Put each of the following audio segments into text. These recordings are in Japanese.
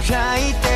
いていい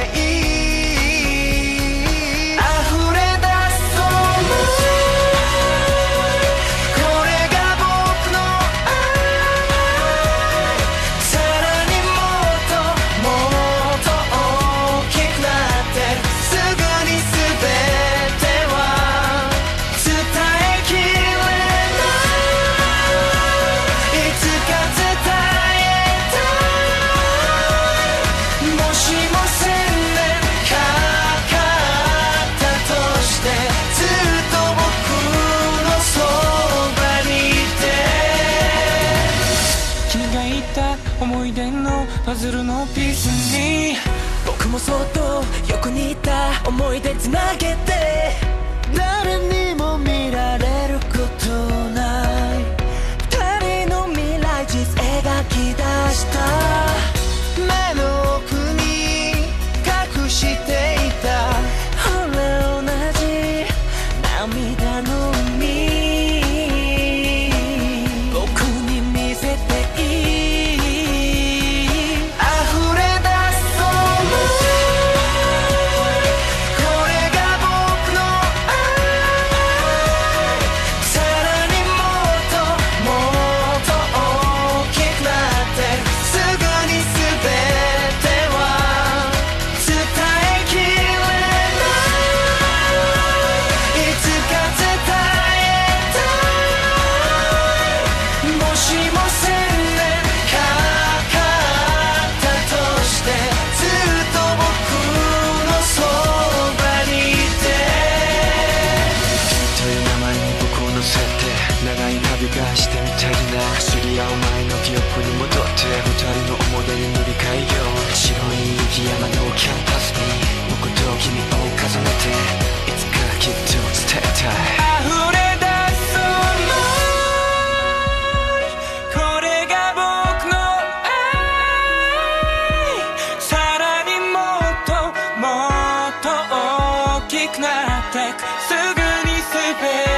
て君が言った思い出のパズルのピースに僕もそっと横にいた思い出つなげて。誰にしてみたいな薬やお前の記憶に戻って二人の思いに塗り替えよう白い雪山のキャンパスに僕と君を重ねていつかきっと伝えたい。なったくすぐに全て